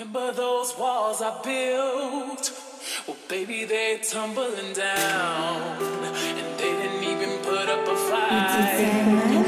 Remember those walls I built? Well, baby, they're tumbling down. And they didn't even put up a fight.